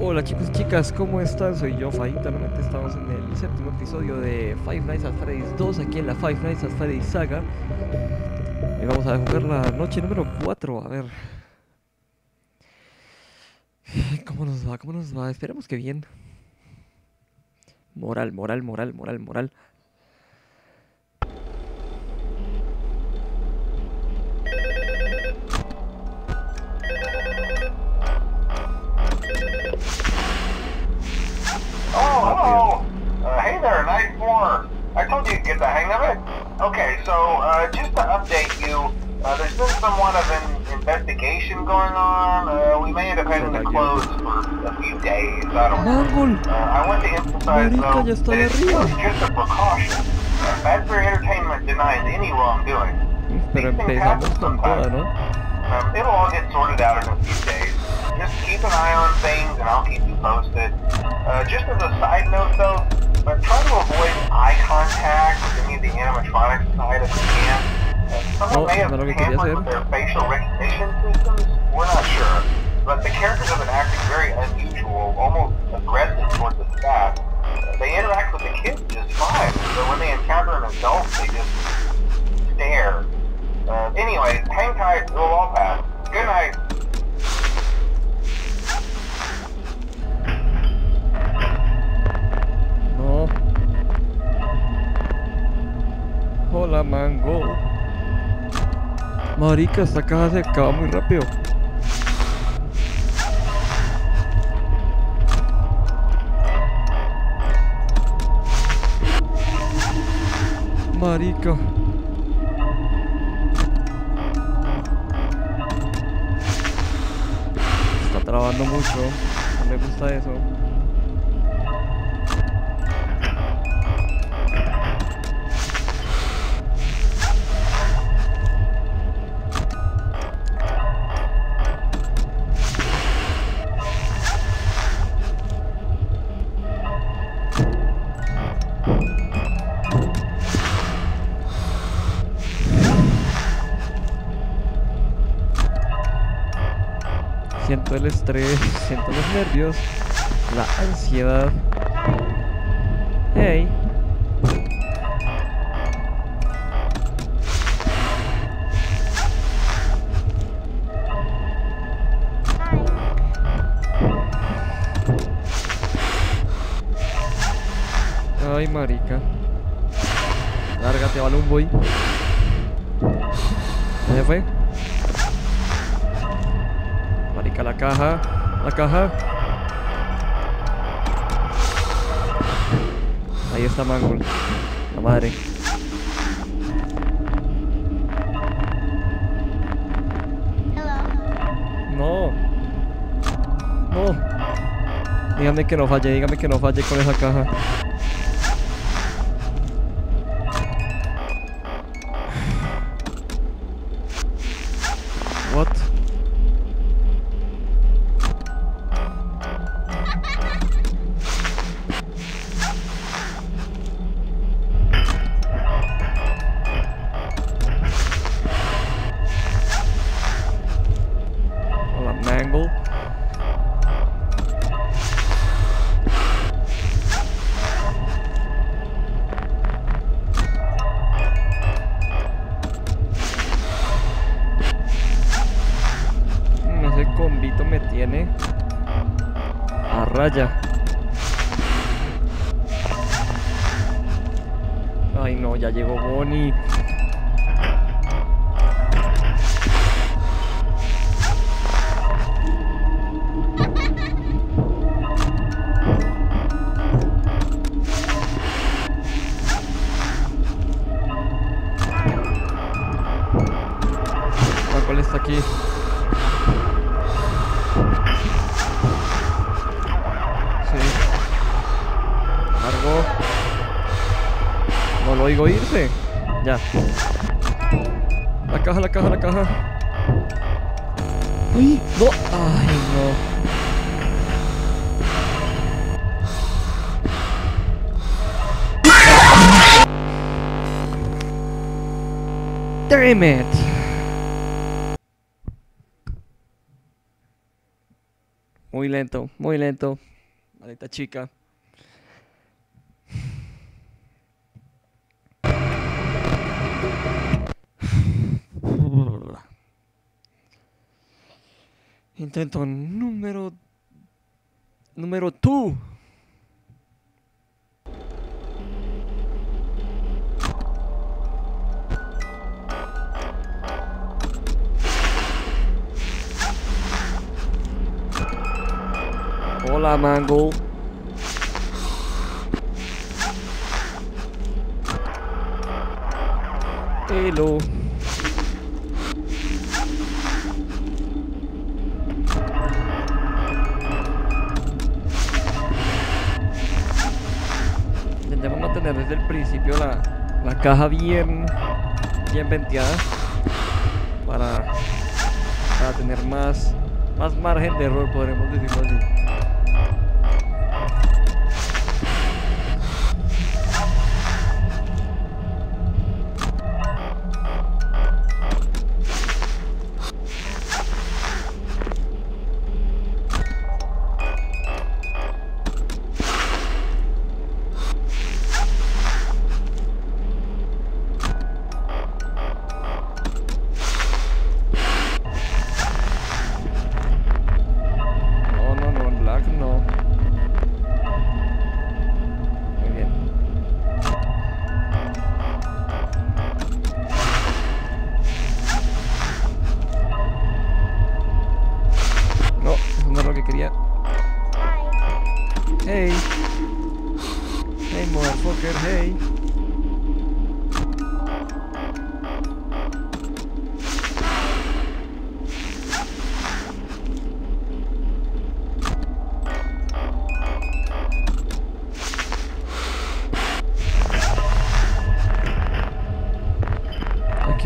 Hola chicos y chicas, ¿cómo están? Soy yo, Faita. Nuevamente estamos en el séptimo episodio de Five Nights at Freddy's 2, aquí en la Five Nights at Freddy's saga. Y vamos a jugar la noche número 4, a ver. ¿Cómo nos va? ¿Cómo nos va? Esperemos que bien. Moral, moral, moral, moral, moral. Precaution. Uh, Fazbear Entertainment denies any wrongdoing. Pero empezamos con toda, ¿no? Um, it'll all get sorted out in a few days. Just keep an eye on things and I'll keep you posted. Uh, just as a side note though, uh, try to avoid eye contact with any of the animatronics side if you can. Uh, someone No, may have tampered with their facial recognition systems. Hola, mango. Marica, esta caja se acaba muy rápido. Marica. Está trabando mucho. No me gusta eso. Siento el estrés, siento los nervios, la ansiedad. Hey. Ay, marica. Lárgate, Balumboy. ¿Ya se fue? Marica, la caja. La caja. Ahí está Mangol. La madre. No. No. Dígame que no falle, dígame que no falle con esa caja. Hola, Mangle. Mm, Ese combito me tiene a raya. Ay no, ya llegó Bonnie. Lo oigo irse. Ya. La caja, la caja, la caja. ¡Uy! ¡No! ¡Ay, no! Damn it! Muy lento, muy lento. Maldita chica. Intento número... Número 2. Hola, Mango. Hello. Mantener desde el principio la, la caja bien, bien venteada para, para tener más, más margen de error, podremos decirlo así.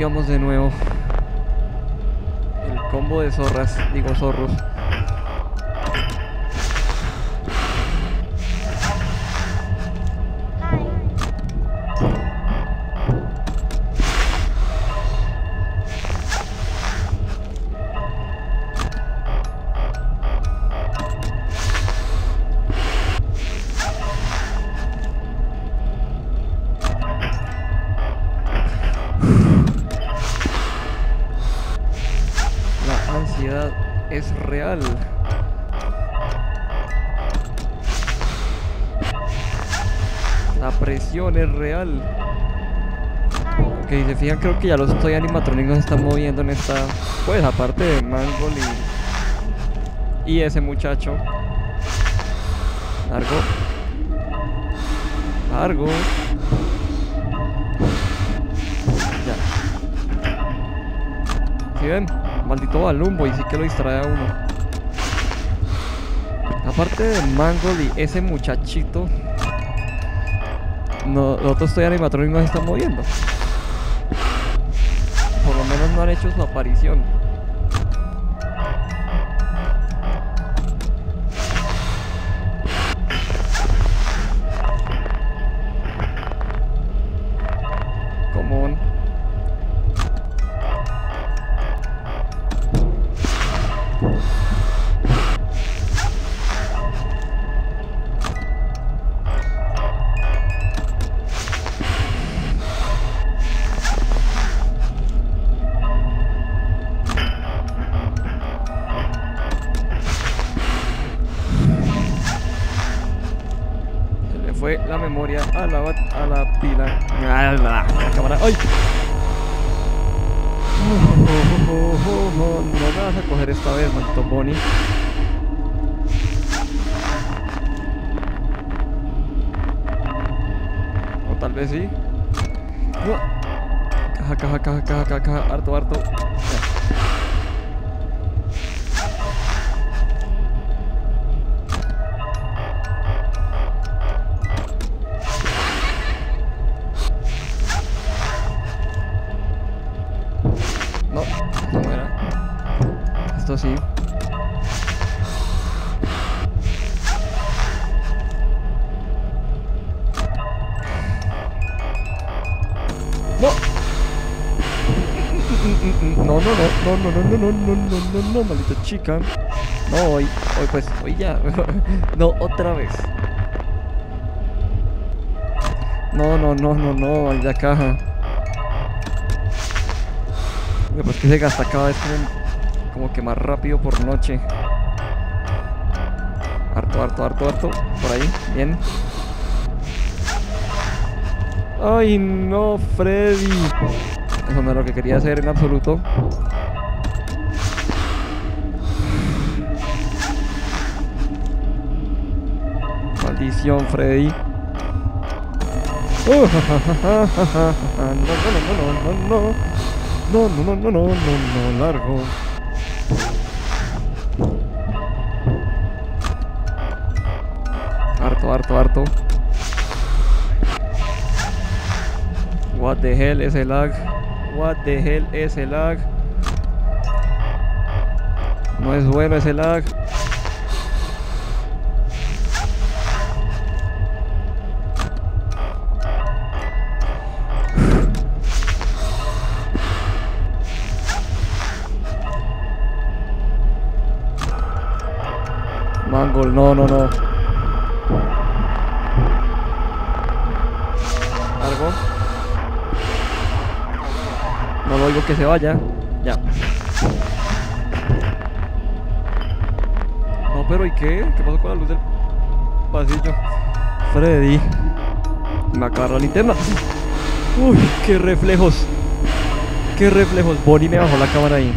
Vamos de nuevo. El combo de zorras, digo zorros. La presión es real. Ok, se fijan, creo que ya los Toy animatrónicos se están moviendo en esta. Pues aparte de Mangle y. Y ese muchacho. Largo. Largo. Ya. ¿Sí ven? Maldito balumbo y sí que lo distrae a uno. Aparte de Mangle y ese muchachito, no, los estoy animatrónicos se están moviendo. Por lo menos no han hecho su aparición. Come on. Fue la memoria a la, a la pila. A la, cámara. ¡Ay! No me vas a coger esta vez, maldito Bonnie. O tal vez sí. No. Caja, caja, caja, caja, caja. Harto, harto. No, no, no, no, no, no, no, no, no, no, no, no, maldita chica. No, hoy, hoy pues, hoy ya. no, otra vez. No, no, no, no, no, ya caja. Pues que se gasta cada vez como que más rápido por noche. Harto, harto, harto, harto. Por ahí, bien. Ay, no, Freddy. Eso no es lo que quería hacer en absoluto. Maldición, Freddy. no, no, no, no, no, no, no, no, no, no, no, no, no, largo. Harto, harto, harto. What the hell es el lag? What the hell es el lag? No es bueno ese lag. Mangol, no, no, no. No oigo que se vaya. Ya. No, pero ¿y qué? ¿Qué pasó con la luz del pasillo? Freddy. Me agarró la linterna. Uy, qué reflejos. Qué reflejos. Bonnie me bajó la cámara ahí.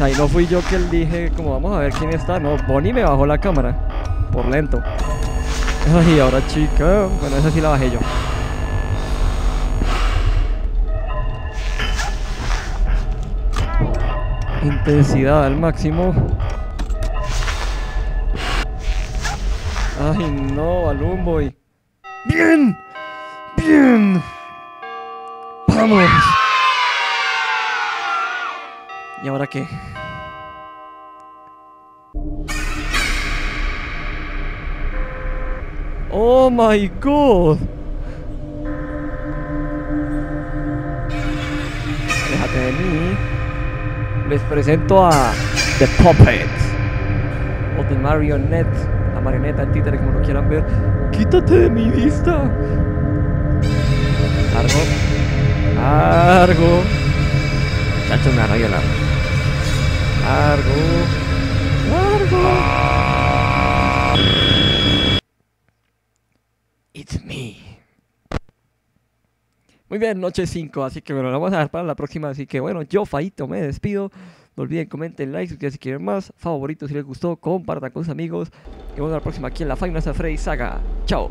Ahí no fui yo que le dije, como vamos a ver quién está. No, Bonnie me bajó la cámara. Por lento. Ay, ahora chica. Bueno, esa sí la bajé yo. Intensidad al máximo. Ay, no, Balloon. ¡Bien! ¡Bien! ¡Vamos! ¿Y ahora qué? ¡Oh, my God! Les presento a The Puppet. O The Marionette. La marioneta, el títere, como lo quieran ver. ¡Quítate de mi vista! Largo. Largo. Muchachos, me van a violar. Largo. Largo. It's me. Muy bien, noche 5, así que bueno, lo vamos a dejar para la próxima. Así que bueno, yo, Faito, me despido. No olviden, comenten, like, suscríbanse si quieren más. Favoritos si les gustó, compartan con sus amigos. Y bueno, la próxima aquí en la Final Freddy Saga. Chao.